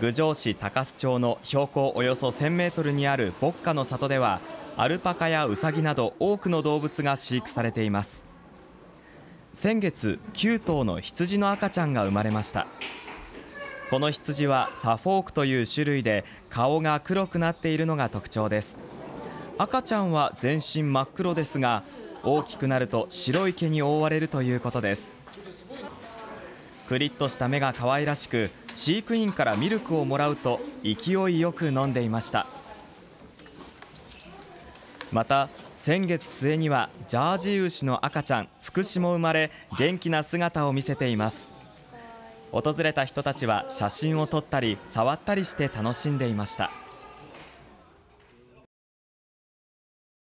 郡上市高須町の標高およそ1000メートルにある牧歌の里ではアルパカやウサギなど多くの動物が飼育されています。先月9頭の羊の赤ちゃんが生まれました。この羊はサフォークという種類で顔が黒くなっているのが特徴です。赤ちゃんは全身真っ黒ですが大きくなると白い毛に覆われるということです。クリッとした目が可愛らしく飼育員からミルクをもらうと勢いよく飲んでいました。また先月末にはジャージー牛の赤ちゃんつくしも生まれ元気な姿を見せています。訪れた人たちは写真を撮ったり触ったりして楽しんでいました。